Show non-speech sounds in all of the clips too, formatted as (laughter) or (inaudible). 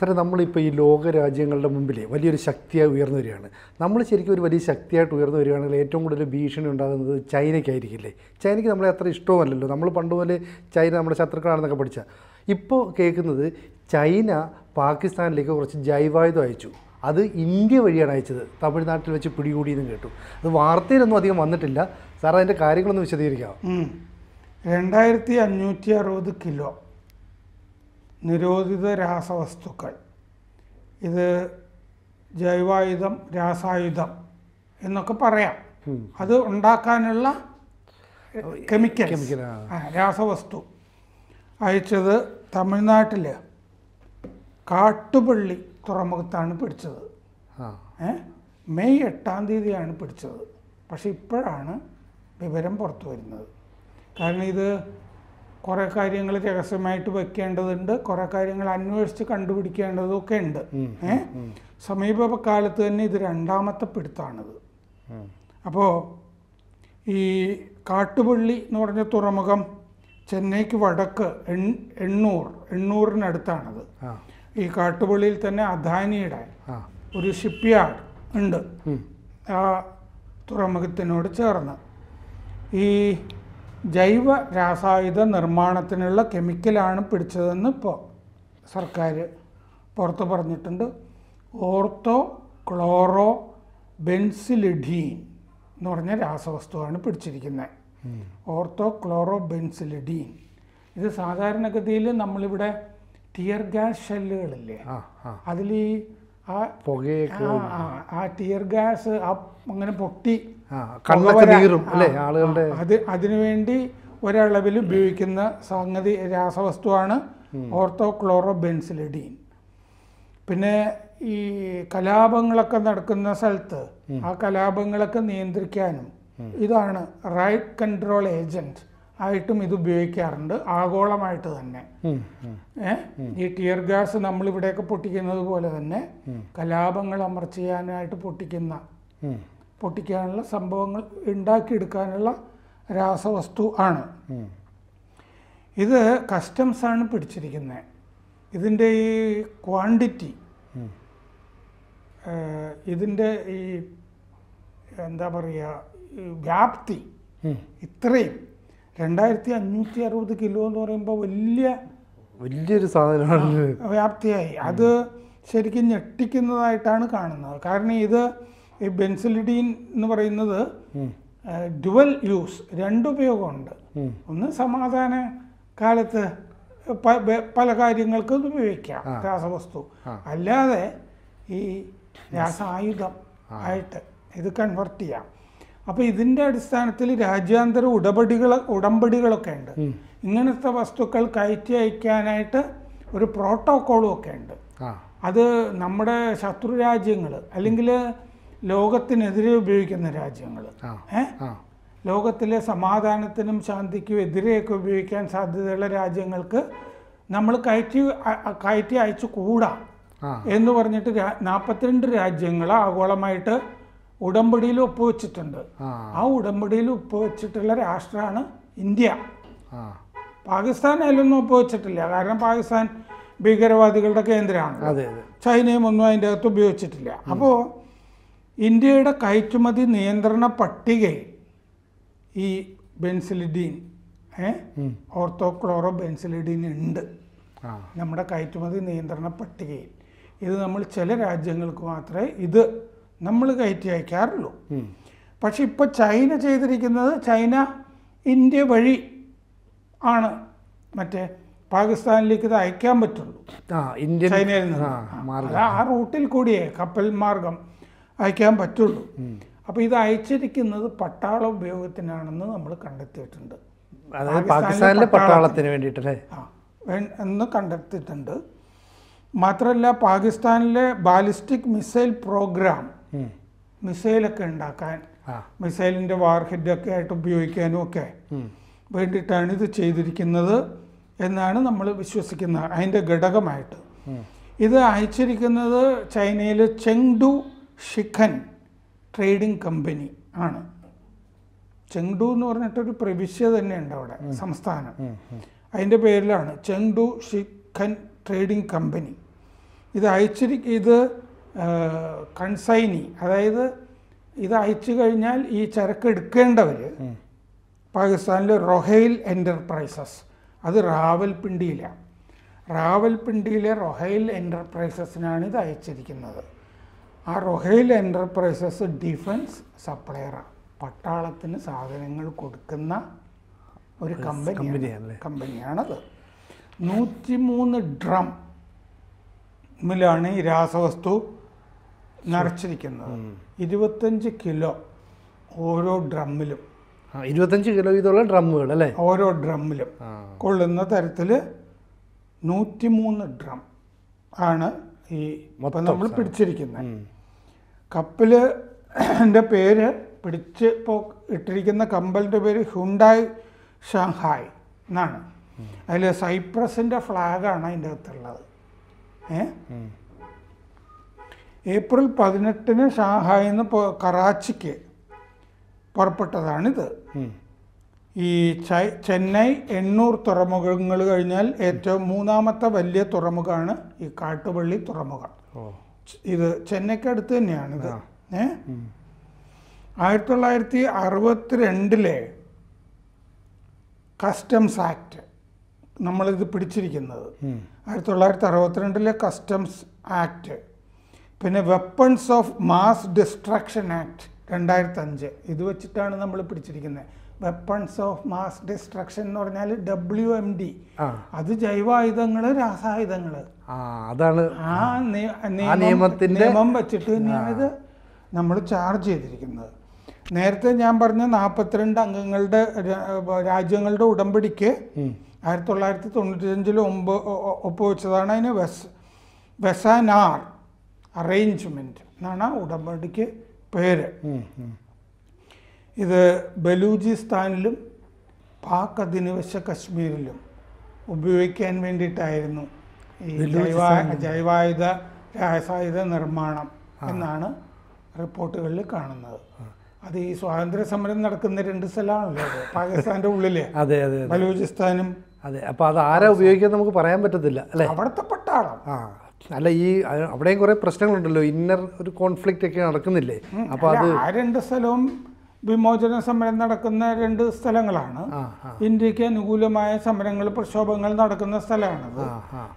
സാറേ നമ്മളിപ്പോൾ ഈ ലോക രാജ്യങ്ങളുടെ മുമ്പിൽ വലിയൊരു ശക്തിയായി ഉയർന്നു വരികയാണ് നമ്മൾ ശരിക്കും ഒരു വലിയ ശക്തിയായിട്ട് ഉയർന്നു വരികയാണെങ്കിൽ ഏറ്റവും കൂടുതൽ ഭീഷണി ഉണ്ടാകുന്നത് ചൈനയ്ക്കായിരിക്കില്ലേ? ചൈനയ്ക്ക് നമ്മളെ അത്ര ഇഷ്ടമല്ലല്ലോ നമ്മൾ പണ്ട് പോലെ ചൈന നമ്മുടെ ശത്രുക്കളാണെന്നൊക്കെ പഠിച്ച. ഇപ്പോൾ കേൾക്കുന്നത് ചൈന പാകിസ്ഥാനിലേക്ക് കുറച്ച് ജൈവായുധം അയച്ചു. അത് ഇന്ത്യ വഴിയാണ് അയച്ചത്. തമിഴ്നാട്ടിൽ വെച്ച് പിടികൂടിയെന്നും കേട്ടു. അത് വാർത്തയിലൊന്നും അധികം വന്നിട്ടില്ല. സാർ അതിന്റെ കാര്യങ്ങളൊന്നും വിശദീകരിക്കാം. രണ്ടായിരത്തി അഞ്ഞൂറ്റി അറുപത് കിലോ. നിരോധിത രാസവസ്തുക്കൾ. ഇത് ജൈവായുധം രാസായുധം എന്നൊക്കെ പറയാം. അത് ഉണ്ടാക്കാനുള്ള കെമിക്കൽ രാസവസ്തു. അയച്ചത് തമിഴ്നാട്ടിൽ കാട്ടുപള്ളി തുറമുഖത്താണ് പിടിച്ചത്? മെയ് എട്ടാം തീയതിയാണ് പിടിച്ചത്. പക്ഷെ ഇപ്പോഴാണ് വിവരം പുറത്തു വരുന്നത്. കാരണം ഇത് കുറേ കാര്യങ്ങൾ രഹസ്യമായിട്ട് വെക്കേണ്ടതുണ്ട് കുറേ കാര്യങ്ങൾ അന്വേഷിച്ച് കണ്ടുപിടിക്കേണ്ടതൊക്കെ ഉണ്ട്. ഏ? സമീപകാലത്ത് തന്നെ ഇത് രണ്ടാമത്തെ പിടുത്താണിത്. അപ്പോൾ ഈ കാട്ടുപള്ളി എന്ന് പറഞ്ഞ തുറമുഖം ചെന്നൈക്ക് വടക്ക് എൺ എണ്ണൂർ എണ്ണൂറിനടുത്താണത്. ഈ കാട്ടുപള്ളിയിൽ തന്നെ അദാനിയുടെ ഒരു ഷിപ്പ് യാർഡ് ഉണ്ട്. ആ തുറമുഖത്തിനോട് ചേർന്ന്. ഈ ജൈവ രാസായുധ നിർമ്മാണത്തിനുള്ള കെമിക്കലാണ് പിടിച്ചതെന്ന് ഇപ്പോൾ സർക്കാർ പുറത്ത് പറഞ്ഞിട്ടുണ്ട്. ഓർത്തോ ക്ലോറോ ബെൻസിലിഡീൻ എന്ന് പറഞ്ഞ രാസവസ്തുവാണ് പിടിച്ചിരിക്കുന്നത് ഓർത്തോ ക്ലോറോ ബെൻസിലിഡീൻ ഇത് സാധാരണഗതിയിൽ നമ്മളിവിടെ ടിയർ ഗ്യാസ് ഷെല്ലുകളില്ലേ? അതിൽ ഈ ആ പുകയൊക്കെ ആ, ആ, ആ ടിയർ ഗ്യാസ് ആ അങ്ങനെ പൊട്ടി നീറും അല്ലേ ആളുകളുടെ അത് അതിനുവേണ്ടി ഒരളവിൽ ഉപയോഗിക്കുന്ന സംഗതി രാസവസ്തുവാണ് ഓർത്തോ ക്ലോറോ ബെൻസിലിഡീൻ പിന്നെ ഈ കലാപങ്ങളൊക്കെ നടക്കുന്ന സ്ഥലത്ത് ആ കലാപങ്ങളൊക്കെ നിയന്ത്രിക്കാനും ഇതാണ് റൈറ്റ് കൺട്രോൾ ഏജന്റ് ആയിട്ടും ഇത് ഉപയോഗിക്കാറുണ്ട് ആഗോളമായിട്ട് തന്നെ? ഈ ടിയർ ഗ്യാസ് നമ്മൾ ഇവിടെയൊക്കെ പൊട്ടിക്കുന്നത് പോലെ തന്നെ കലാപങ്ങൾ അമർച്ച ചെയ്യാനായിട്ട് പൊട്ടിക്കുന്ന. പൊട്ടിക്കാനുള്ള സംഭവങ്ങൾ ഉണ്ടാക്കിയെടുക്കാനുള്ള രാസവസ്തു ആണ്. ഇത് കസ്റ്റംസ് ആണ് പിടിച്ചിരിക്കുന്നത് ഇതിന്റെ ഈ ക്വാണ്ടിറ്റി. ഇതിന്റെ ഈ എന്താ പറയുക വ്യാപ്തി ഇത്രയും. രണ്ടായിരത്തി അഞ്ഞൂറ്റി അറുപത് കിലോ എന്ന് പറയുമ്പോൾ വലിയ വലിയൊരു സാധനമാണ് വ്യാപ്തിയായി. അത് ശരിക്കും ഞെട്ടിക്കുന്നതായിട്ടാണ് കാണുന്നത്. കാരണം ഇത് ഈ ബെൻസിലിഡീൻ എന്ന് പറയുന്നത് ഡുവൽ യൂസ് രണ്ടുപയോഗമുണ്ട്. ഒന്ന് സമാധാന കാലത്ത് പല കാര്യങ്ങൾക്കും ഉപയോഗിക്കാം രാസവസ്തു. അല്ലാതെ ഈ രാസായുധം ആയിട്ട് ഇത് കൺവെർട്ട് ചെയ്യാം. അപ്പോൾ ഇതിന്റെ അടിസ്ഥാനത്തിൽ രാജ്യാന്തര ഉടപടികൾ ഉടമ്പടികളൊക്കെ ഉണ്ട്. ഇങ്ങനത്തെ വസ്തുക്കൾ കയറ്റി അയക്കാനായിട്ട് ഒരു പ്രോട്ടോക്കോളും ഒക്കെ ഉണ്ട്. അത് നമ്മുടെ ശത്രു രാജ്യങ്ങൾ അല്ലെങ്കിൽ ലോകത്തിനെതിരെ ഉപയോഗിക്കുന്ന രാജ്യങ്ങൾ. ലോകത്തിലെ സമാധാനത്തിനും ശാന്തിക്കും എതിരെയൊക്കെ ഉപയോഗിക്കാൻ സാധ്യതയുള്ള രാജ്യങ്ങൾക്ക് നമ്മൾ കയറ്റി കയറ്റി അയച്ചു കൂടാ എന്ന് പറഞ്ഞിട്ട് നാൽപ്പത്തിരണ്ട് രാജ്യങ്ങൾ ആഗോളമായിട്ട് ഉടമ്പടിയിൽ ഒപ്പുവെച്ചിട്ടുണ്ട്. ആ. ഉടമ്പടിയിൽ ഒപ്പുവെച്ചിട്ടുള്ള രാഷ്ട്രമാണ് ഇന്ത്യ. പാകിസ്ഥാൻ അതിലൊന്നും ഒപ്പുവെച്ചിട്ടില്ല. കാരണം പാകിസ്ഥാൻ ഭീകരവാദികളുടെ കേന്ദ്രമാണ്. ചൈനയും ഒന്നും അതിന്റെ അകത്ത് ഉപയോഗിച്ചിട്ടില്ല. അപ്പോൾ ഇന്ത്യയുടെ കയറ്റുമതി നിയന്ത്രണ പട്ടികയിൽ ഈ ബെൻസിലിഡീൻ. ഓർത്തോക്ലോറോ ബെൻസിലിഡീൻ ഉണ്ട്. നമ്മുടെ കയറ്റുമതി നിയന്ത്രണ പട്ടികയിൽ. ഇത് നമ്മൾ ചില രാജ്യങ്ങൾക്ക് മാത്രമേ ഇത് നമ്മൾ കയറ്റി അയക്കാറുള്ളൂ. പക്ഷെ ഇപ്പോൾ ചൈന ചെയ്തിരിക്കുന്നത് ചൈന ഇന്ത്യ വഴി ആണ് മറ്റേ പാകിസ്ഥാനിലേക്ക് ഇത് അയക്കാൻ പറ്റുള്ളൂ. ചൈനയിൽ നിന്ന്. ആ റൂട്ടിൽ കൂടിയേ കപ്പൽ മാർഗം. അയക്കാൻ പറ്റുള്ളൂ. അപ്പോൾ ഇത് അയച്ചിരിക്കുന്നത് പട്ടാള ഉപയോഗത്തിനാണെന്ന് നമ്മൾ കണ്ടെത്തിയിട്ടുണ്ട്. അതായത് പാകിസ്ഥാനിലെ പട്ടാളത്തിന്. വേണ്ടിയിട്ടല്ലേ? എന്ന് കണ്ടെത്തിയിട്ടുണ്ട്. മാത്രമല്ല പാകിസ്ഥാനിലെ ബാലിസ്റ്റിക് മിസൈൽ പ്രോഗ്രാം മിസൈലൊക്കെ ഉണ്ടാക്കാൻ മിസൈലിന്റെ മിസൈലിന്റെ വാർഹെഡൊക്കെ ആയിട്ട് ഉപയോഗിക്കാനും ഒക്കെ. വേണ്ടിയിട്ടാണ് ഇത് ചെയ്തിരിക്കുന്നത് എന്നാണ് നമ്മൾ വിശ്വസിക്കുന്നത് അതിന്റെ ഘടകമായിട്ട്. ഇത് അയച്ചിരിക്കുന്നത് ചൈനയിലെ ചെങ്ഡു ഷിഖൻ ട്രേഡിംഗ് കമ്പനി ആണ്. ചെങ്ഡു എന്ന് പറഞ്ഞിട്ടൊരു പ്രവിശ്യ തന്നെയുണ്ട് അവിടെ സംസ്ഥാനം. അതിന്റെ പേരിലാണ് ചെങ്ഡു ഷിഖൻ ട്രേഡിംഗ് കമ്പനി. ഇത് അയച്ചിരി ഇത് കൺസൈനി അതായത് ഇത് അയച്ചു കഴിഞ്ഞാൽ ഈ ചരക്ക് എടുക്കേണ്ടവർ പാകിസ്ഥാനിലെ റൊഹൈൽ എന്റർപ്രൈസസ് അത് റാവൽപിണ്ടിയിലാണ് റാവൽപിണ്ടിയിലെ റൊഹൈൽ എന്റർപ്രൈസസിനാണ് ഇത് അയച്ചിരിക്കുന്നത്. ആ റൊഹേൽ എന്റർപ്രൈസസ് ഡിഫൻസ് സപ്ലയറാണ് പട്ടാളത്തിന് സാധനങ്ങൾ കൊടുക്കുന്ന ഒരു കമ്പനി കമ്പനിയാണത്. നൂറ്റിമൂന്ന് ഡ്രം മില്ലാണ് ഈ രാസവസ്തു നിറച്ചിരിക്കുന്നത്. ഇരുപത്തഞ്ച് കിലോ ഓരോ ഡ്രമ്മിലും. ഇരുപത്തഞ്ച് കിലോ വീതമുള്ള ഡ്രമ്മുകൾ അല്ലേ? ഓരോ ഡ്രമ്മിലും. കൊള്ളുന്ന തരത്തിൽ നൂറ്റിമൂന്ന് ഡ്രം ആണ് ഈ മൊത്തം നമ്മൾ പിടിച്ചിരിക്കുന്നത് കപ്പൽ എന്റെ (clears throat) പേര് പിടിച്ച് ഇപ്പോൾ ഇട്ടിരിക്കുന്ന കമ്പലിന്റെ പേര് ഹുണ്ടായ് ഷാങ്ഹായ് എന്നാണ്. അതിൽ സൈപ്രസിന്റെ ഫ്ലാഗാണ് അതിന്റെ അകത്തുള്ളത്. ഏ? ഏപ്രിൽ പതിനെട്ടിന് ഷാങ്ഹായിൽ നിന്ന് പോ- കറാച്ചിക്ക് പുറപ്പെട്ടതാണിത്. ഈ ചൈ ചെന്നൈ എണ്ണൂർ തുറമുഖങ്ങൾ കഴിഞ്ഞാൽ ഏറ്റവും മൂന്നാമത്തെ വലിയ തുറമുഖമാണ് ഈ കാട്ടുപള്ളി തുറമുഖം. ഇത് ചെന്നൈക്കടുത്ത് ഇത് ഏ? ആയിരത്തി തൊള്ളായിരത്തി അറുപത്തിരണ്ടിലെ കസ്റ്റംസ് ആക്ട് നമ്മളിത് പിടിച്ചിരിക്കുന്നത്. ആയിരത്തി തൊള്ളായിരത്തി അറുപത്തിരണ്ടിലെ കസ്റ്റംസ് ആക്ട്. പിന്നെ weapons of mass destruction act രണ്ടായിരത്തി അഞ്ച് ഇത് വെച്ചിട്ടാണ് നമ്മൾ പിടിച്ചിരിക്കുന്നത്. വെപ്പൺസ് ഓഫ് മാസ് ഡിസ്ട്രക്ഷൻ എന്ന് പറഞ്ഞാൽ ഡബ്ല്യു എം ഡി അത് ജൈവായുധങ്ങൾ രാസായുധങ്ങൾ ആ അതാണ് ആ നിയമത്തിന്റെ- നിയമം വെച്ചിട്ട് തന്നെയാണ് ഇത് നമ്മൾ ചാർജ് ചെയ്തിരിക്കുന്നത്. നേരത്തെ ഞാൻ പറഞ്ഞ നാൽപ്പത്തിരണ്ട് അംഗങ്ങളുടെ രാജ്യങ്ങളുടെ ഉടമ്പടിക്ക്. ആയിരത്തി തൊള്ളായിരത്തി തൊണ്ണൂറ്റിയഞ്ചിൽ ഒമ്പ് ഒപ്പുവെച്ചതാണ് അതിന് വെസ് വെസാനാർ അറേഞ്ച്മെന്റ് എന്നാണ് ആ ഉടമ്പടിക്ക് പേര്. ഇത് ബലൂചിസ്ഥാനിലും പാക് അധിനിവേശ കശ്മീരിലും ഉപയോഗിക്കാൻ വേണ്ടിയിട്ടായിരുന്നു ഈ ജൈവ ജൈവായുധ രാസായുധ നിർമ്മാണം എന്നാണ് റിപ്പോർട്ടുകളിൽ കാണുന്നത്. അത് ഈ സ്വാതന്ത്ര്യ സമരം നടക്കുന്ന രണ്ട് സ്ഥലമാണല്ലോ പാകിസ്ഥാന്റെ ഉള്ളിൽ. (laughs) അതെ അതെ അതെ. ബലൂചിസ്ഥാനും അതെ അപ്പോൾ അത് ആരാ ഉപയോഗിക്കാൻ നമുക്ക് പറയാൻ പറ്റത്തില്ല അല്ലേ? അവിടുത്തെ പട്ടാളം. ആ. അല്ല ഈ അവിടെയും കുറേ പ്രശ്നങ്ങളുണ്ടല്ലോ. ഇന്നർ ഒരു കോൺഫ്ലിക്റ്റ് ഒക്കെ നടക്കുന്നില്ലേ? അപ്പോൾ അത് ആ രണ്ട് സ്ഥലവും വിമോചന സമരം നടക്കുന്ന രണ്ട് സ്ഥലങ്ങളാണ്. ഇന്ത്യയ്ക്ക് അനുകൂലമായ സമരങ്ങൾ പ്രക്ഷോഭങ്ങൾ നടക്കുന്ന സ്ഥലമാണത്.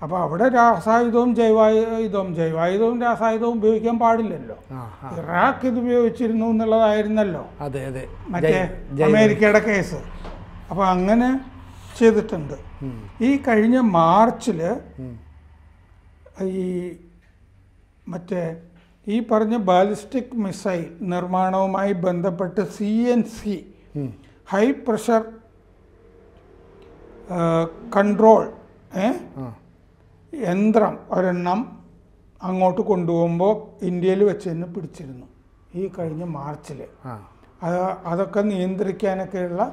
അപ്പോൾ അവിടെ രാസായുധവും ജൈവായുധവും ജൈവായുധവും രാസായുധവും ഉപയോഗിക്കാൻ പാടില്ലല്ലോ. ഇറാഖ് ഇത് ഉപയോഗിച്ചിരുന്നു എന്നുള്ളതായിരുന്നല്ലോ. അതെ അതെ. മറ്റേ അമേരിക്കയുടെ കേസ്. അപ്പോൾ അങ്ങനെ ചെയ്തിട്ടുണ്ട്. ഈ കഴിഞ്ഞ മാർച്ചിൽ ഈ മറ്റേ ഈ പറഞ്ഞ ബാലിസ്റ്റിക് മിസൈൽ നിർമ്മാണവുമായി ബന്ധപ്പെട്ട് C N C high pressure control യന്ത്രം ഒരെണ്ണം അങ്ങോട്ട് കൊണ്ടുപോകുമ്പോൾ ഇന്ത്യയിൽ വെച്ച് തന്നെ പിടിച്ചിരുന്നു. ഈ കഴിഞ്ഞ മാർച്ചിൽ. അത് അതൊക്കെ നിയന്ത്രിക്കാനൊക്കെയുള്ള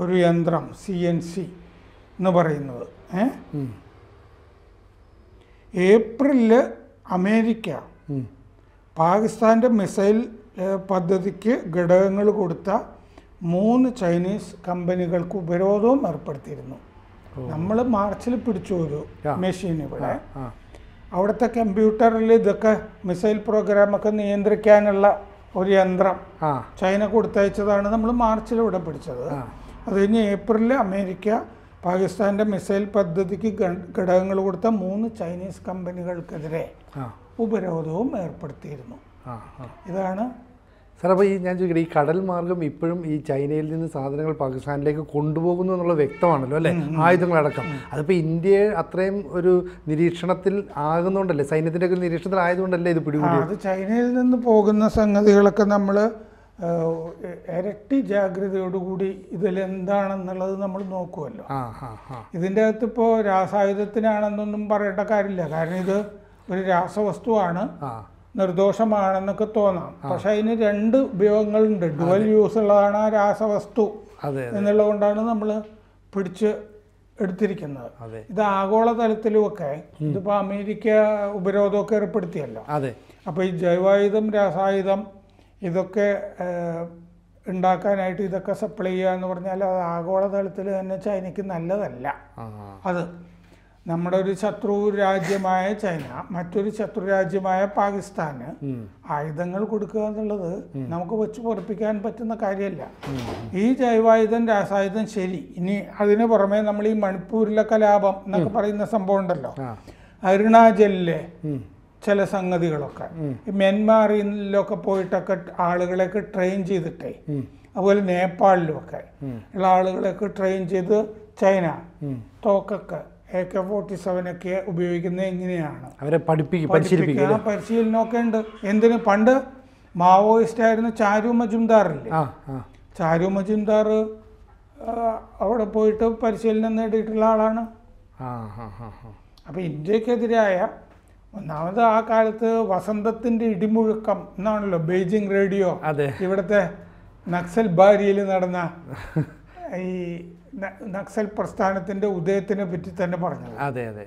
ഒരു യന്ത്രം സി എൻ സി എന്ന് പറയുന്നത് ഏപ്രിലിൽ ഏപ്രിലിൽ അമേരിക്ക. പാകിസ്ഥാന്റെ മിസൈൽ പദ്ധതിക്ക് ഘടകങ്ങൾ കൊടുത്ത മൂന്ന് ചൈനീസ് കമ്പനികൾക്ക് ഉപരോധവും ഏർപ്പെടുത്തിയിരുന്നു. നമ്മൾ മാർച്ചിൽ പിടിച്ചു ഒരു മെഷീൻ ഇവിടെ. അവിടുത്തെ കമ്പ്യൂട്ടറിൽ ഇതൊക്കെ മിസൈൽ പ്രോഗ്രാമൊക്കെ നിയന്ത്രിക്കാനുള്ള ഒരു യന്ത്രം ചൈന കൊടുത്തയച്ചതാണ് നമ്മൾ മാർച്ചിൽ ഇവിടെ പിടിച്ചത്. അത് കഴിഞ്ഞ് ഏപ്രിലിൽ അമേരിക്ക പാകിസ്ഥാന്റെ മിസൈൽ പദ്ധതിക്ക് ഘടകങ്ങൾ കൊടുത്ത മൂന്ന് ചൈനീസ് കമ്പനികൾക്കെതിരെ ഉപരോധവും ഏർപ്പെടുത്തിയിരുന്നു. ഇതാണ് സാർ അപ്പോൾ ഈ ഞാൻ ചോദിക്കട്ടെ ഈ കടൽ മാർഗം ഇപ്പോഴും ഈ ചൈനയിൽ നിന്ന് സാധനങ്ങൾ പാകിസ്ഥാനിലേക്ക് കൊണ്ടുപോകുന്നു എന്നുള്ളത് വ്യക്തമാണല്ലോ അല്ലേ? ആയുധങ്ങളടക്കം. അതിപ്പോൾ ഇന്ത്യയെ അത്രയും ഒരു നിരീക്ഷണത്തിൽ ആകുന്നുണ്ടല്ലേ? സൈന്യത്തിന്റെ ഒക്കെ നിരീക്ഷണത്തിൽ ആയതുകൊണ്ടല്ലേ ഇത് പിടികൂടി അത് ചൈനയിൽ നിന്ന് പോകുന്ന സംഗതികളൊക്കെ നമ്മൾ ഇരട്ടി ജാഗ്രതയോടുകൂടി ഇതിലെന്താണെന്നുള്ളത് നമ്മൾ നോക്കുമല്ലോ ഇതിന്റെ അകത്ത് ഇപ്പോൾ രാസായുധത്തിനാണെന്നൊന്നും പറയേണ്ട കാര്യമില്ല. കാരണം ഇത് ഒരു രാസവസ്തുവാണ് നിർദോഷമാണെന്നൊക്കെ തോന്നാം. പക്ഷെ അതിന് രണ്ട് ഉപയോഗങ്ങളുണ്ട്. ഡുവൽ യൂസ് ഉള്ളതാണ് ആ രാസവസ്തു എന്നുള്ളതുകൊണ്ടാണ് നമ്മൾ പിടിച്ച് എടുത്തിരിക്കുന്നത്. ഇത് ആഗോളതലത്തിലുമൊക്കെ ഇതിപ്പോൾ അമേരിക്ക ഉപരോധമൊക്കെ ഏർപ്പെടുത്തിയല്ലോ. അതെ. അപ്പോൾ ഈ ജൈവായുധം രാസായുധം ഇതൊക്കെ ഉണ്ടാക്കാനായിട്ട് ഇതൊക്കെ സപ്ലൈ ചെയ്യുക എന്ന് പറഞ്ഞാൽ അത് ആഗോളതലത്തിൽ തന്നെ ചൈനയ്ക്ക് നല്ലതല്ല. അത് നമ്മുടെ ഒരു ശത്രു രാജ്യമായ ചൈന മറ്റൊരു ശത്രു രാജ്യമായ പാകിസ്ഥാന് ആയുധങ്ങൾ കൊടുക്കുക എന്നുള്ളത് നമുക്ക് വെച്ച് പൊറപ്പിക്കാൻ പറ്റുന്ന കാര്യമല്ല. ഈ ജൈവായുധം രാസായുധം ശരി. ഇനി അതിന് പുറമെ നമ്മൾ ഈ മണിപ്പൂരിലെ കലാപം എന്നൊക്കെ പറയുന്ന സംഭവം ഉണ്ടല്ലോ. അരുണാചലിലെ ചില സംഗതികളൊക്കെ. മ്യാൻമാറിലൊക്കെ പോയിട്ടൊക്കെ ആളുകളെയൊക്കെ ട്രെയിൻ ചെയ്തിട്ടേ അതുപോലെ നേപ്പാളിലുമൊക്കെ ഉള്ള ആളുകളെയൊക്കെ ട്രെയിൻ ചെയ്ത് ചൈന തോക്കൊക്കെ എ കെ ഫോർട്ടി സെവൻ ഒക്കെ ഉപയോഗിക്കുന്നത് എങ്ങനെയാണ് അവരെ പഠിപ്പിക്കും പരിശീലിപ്പിക്കുക പഠിപ്പിക്കുക പരിശീലനമൊക്കെ ഉണ്ട്. എന്തിന്? പണ്ട് മാവോയിസ്റ്റ് ആയിരുന്നു ചാരു മജുംദാറില്ലേ? ചാരു മജുംദാർ അവിടെ പോയിട്ട് പരിശീലനം നേടിയിട്ടുള്ള ആളാണ്. അപ്പോൾ ഇന്ത്യക്കെതിരായ ഒന്നാമത് ആ കാലത്ത് വസന്തത്തിന്റെ ഇടിമുഴക്കം എന്നാണല്ലോ ബെയ്ജിങ് റേഡിയോ. ഇവിടുത്തെ നക്സൽ ബാരിയിൽ നടന്ന ഈ നക്സൽ പ്രസ്ഥാനത്തിന്റെ ഉദയത്തിനെ പറ്റി തന്നെ പറഞ്ഞത്. അതെ അതെ.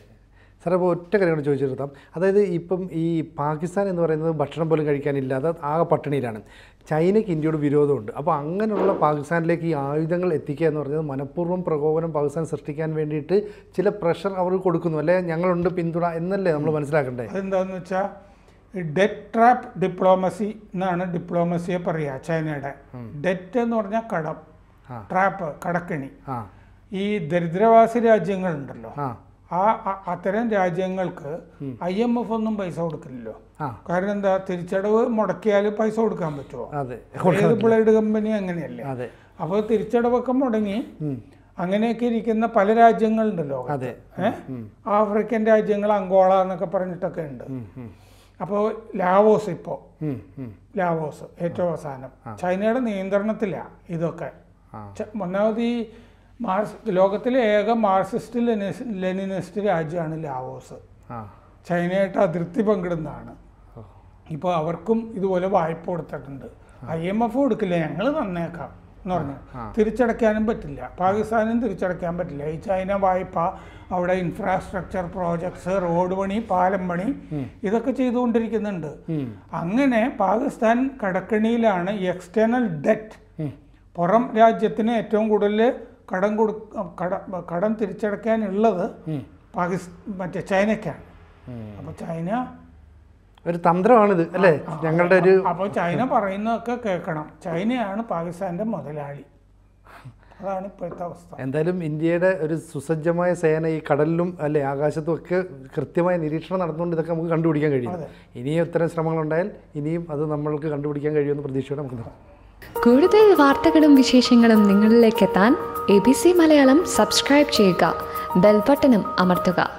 സാറേ അപ്പോൾ ഒറ്റ കാര്യങ്ങൾ ചോദിച്ചിരുത്താം ചോദിച്ചു നിർത്താം അതായത് ഇപ്പം ഈ പാകിസ്ഥാൻ എന്ന് പറയുന്നത് ഭക്ഷണം പോലും കഴിക്കാനില്ലാതെ ആകെ പട്ടിണിയിലാണ്. ചൈനയ്ക്ക് ഇന്ത്യയോട് വിരോധമുണ്ട്. അപ്പോൾ അങ്ങനെയുള്ള പാകിസ്ഥാനിലേക്ക് ഈ ആയുധങ്ങൾ എത്തിക്കുക എന്ന് പറഞ്ഞത് മനഃപൂർവം പ്രകോപനം പാകിസ്ഥാൻ സൃഷ്ടിക്കാൻ വേണ്ടിയിട്ട് ചില പ്രഷർ അവർ കൊടുക്കുന്നു. അല്ലെ? ഞങ്ങളുണ്ട് പിന്തുണ എന്നല്ലേ നമ്മൾ മനസ്സിലാക്കണ്ടേ അതെന്താന്ന് വെച്ചാൽ ഡെറ്റ് ട്രാപ്പ് ഡിപ്ലോമസി എന്നാണ് ഡിപ്ലോമസിയെ പറയുക ചൈനയുടെ. ഡെറ്റ് എന്ന് പറഞ്ഞാൽ കടം. ട്രാപ്പ് കടക്കിണി. ഈ ദരിദ്രവാസി രാജ്യങ്ങളുണ്ടല്ലോ. ആ. അത്തരം രാജ്യങ്ങൾക്ക് ഐ എം എഫ് ഒന്നും പൈസ കൊടുക്കില്ലല്ലോ കാരണം എന്താ? തിരിച്ചടവ് മുടക്കിയാൽ പൈസ കൊടുക്കാൻ പറ്റുമോ? ഏത് ബ്ലേഡ് കമ്പനി അങ്ങനെയല്ലേ? അപ്പോൾ തിരിച്ചടവൊക്കെ മുടങ്ങി അങ്ങനെയൊക്കെ ഇരിക്കുന്ന പല രാജ്യങ്ങളുണ്ടല്ലോ ആഫ്രിക്കൻ രാജ്യങ്ങൾ അങ്കോള എന്നൊക്കെ പറഞ്ഞിട്ടൊക്കെ ഉണ്ട്. അപ്പോൾ ലാവോസ് ഇപ്പോൾ ഉം. ലാവോസ് ഏറ്റവും അവസാനം. ചൈനയുടെ നിയന്ത്രണത്തിലാണ് ഇതൊക്കെ. ഒന്നാമത് ഈ മാർസ് ലോകത്തിലെ ഏക മാർക്സിസ്റ്റ് ലെനിനിസ്റ്റ് രാജ്യമാണ് ലാവോസ്. ചൈനയായിട്ട് അതിർത്തി പങ്കിടുന്നതാണ്. ഇപ്പോൾ അവർക്കും ഇതുപോലെ വായ്പ കൊടുത്തിട്ടുണ്ട്. ഐ എം എഫ് കൊടുക്കില്ല ഞങ്ങൾ തന്നേക്കാം എന്ന് പറഞ്ഞു. തിരിച്ചടയ്ക്കാനും പറ്റില്ല. പാകിസ്ഥാനും തിരിച്ചടയ്ക്കാൻ പറ്റില്ല. ഈ ചൈന വായ്പ അവിടെ ഇൻഫ്രാസ്ട്രക്ചർ പ്രോജക്ട്സ് റോഡ് പണി പാലം പണി ഇതൊക്കെ ചെയ്തുകൊണ്ടിരിക്കുന്നുണ്ട്. അങ്ങനെ പാകിസ്ഥാൻ കടക്കണിയിലാണ് എക്സ്റ്റേണൽ ഡെറ്റ് പുറം രാജ്യത്തിന് ഏറ്റവും കൂടുതൽ കടം കൊടു കട കടം തിരിച്ചടക്കാനുള്ളത് പാകിസ്ഥാൻ മറ്റേ ചൈനക്കാണ് അപ്പോൾ ചൈന ഒരു തന്ത്രമാണിത് അല്ലേ? ഞങ്ങളുടെ ഒരു അപ്പോൾ ചൈന പറയുന്നതൊക്കെ കേൾക്കണം. ചൈനയാണ് പാകിസ്ഥാന്റെ മുതലാളി. അതാണ് ഇപ്പോഴത്തെ അവസ്ഥ. എന്തായാലും ഇന്ത്യയുടെ ഒരു സുസജ്ജമായ സേന ഈ കടലിലും അല്ലെ ആകാശത്തും ഒക്കെ കൃത്യമായ നിരീക്ഷണം നടന്നുകൊണ്ട് ഇതൊക്കെ നമുക്ക് കണ്ടുപിടിക്കാൻ കഴിയും. ഇനിയും ഇത്തരം ശ്രമങ്ങളുണ്ടായാൽ ഇനിയും അത് നമ്മൾക്ക് കണ്ടുപിടിക്കാൻ കഴിയുമെന്ന് പ്രതീക്ഷയോടെ നമുക്ക് നിർത്താം കൂടുതൽ വാർത്തകളും വിശേഷങ്ങളും നിങ്ങളിലേക്ക് എത്താൻ A B C Malayalam subscribe ചെയ്യുക. ബെൽബട്ടനും അമർത്തുക.